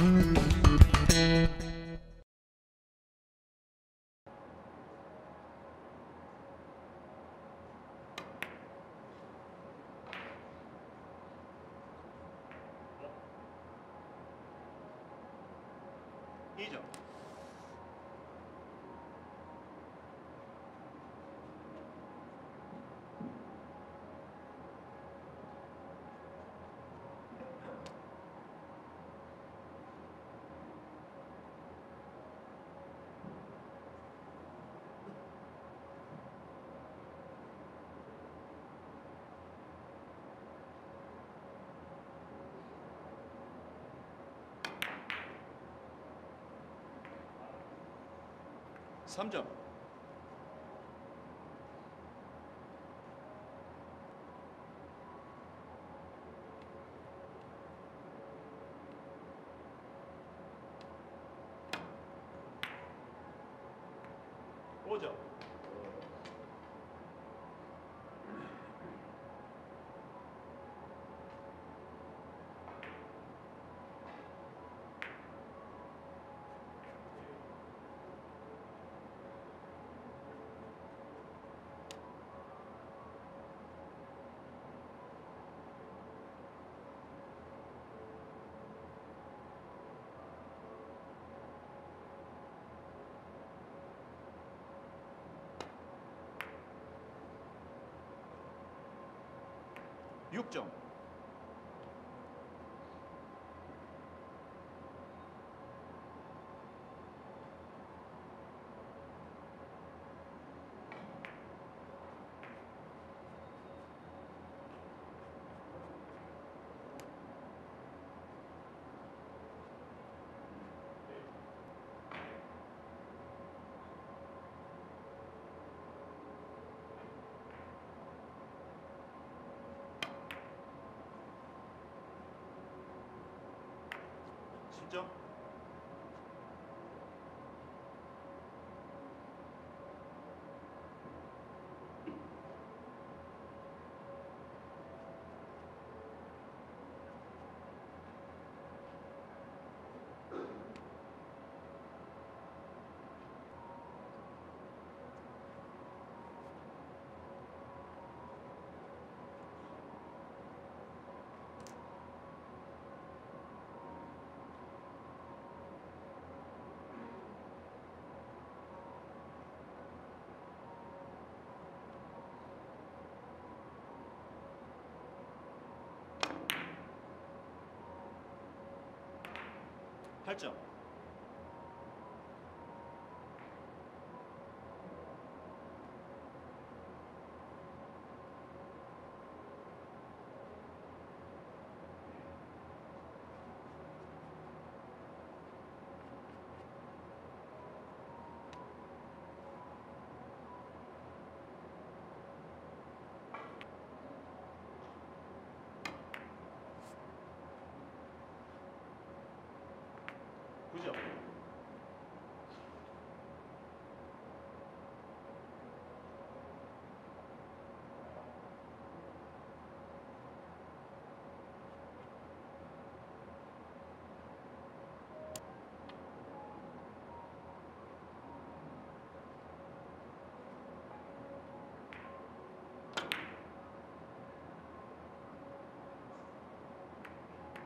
いいじゃん。 3점. 6점. 맞죠? 8점.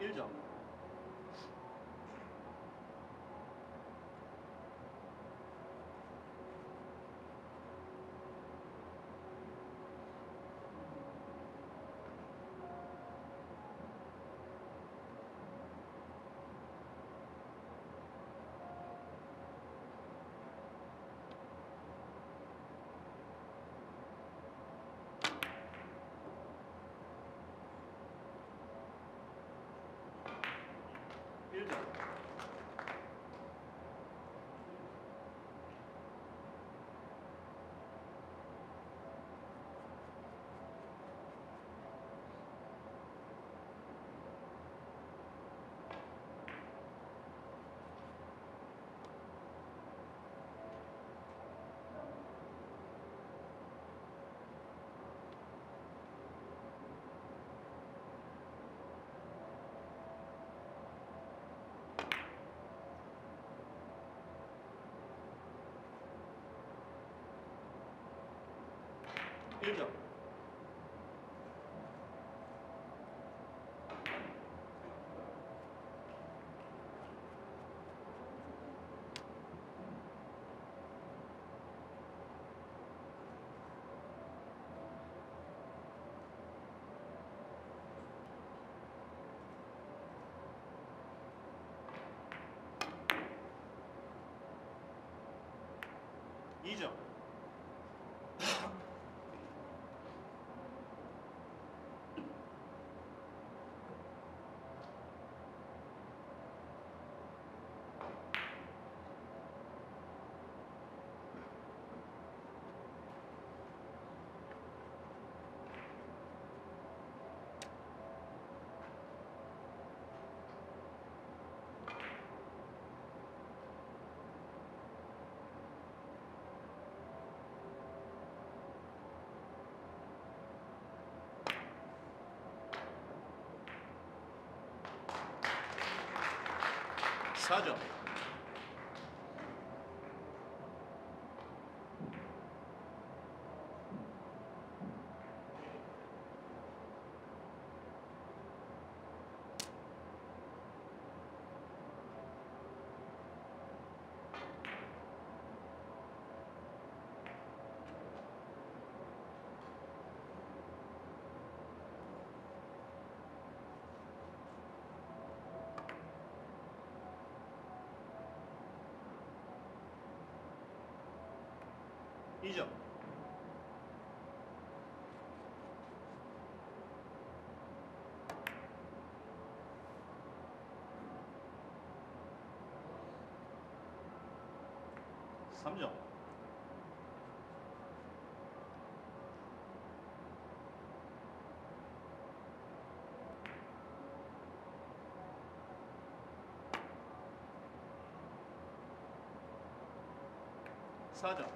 1점 일점 1점. 이점 Sergeant. 2점 3점. 사점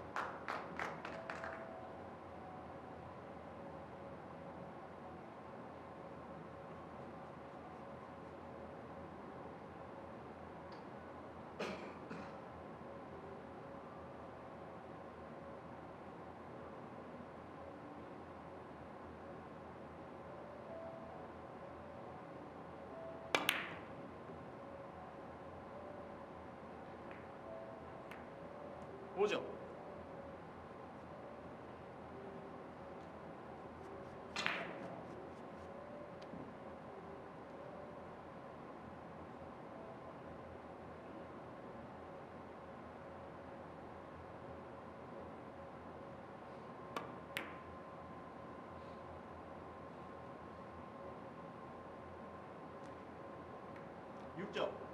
5점. 육점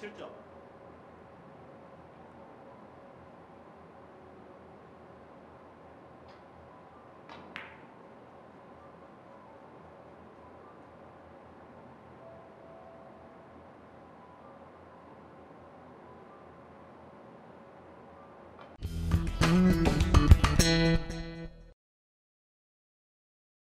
7점. Thank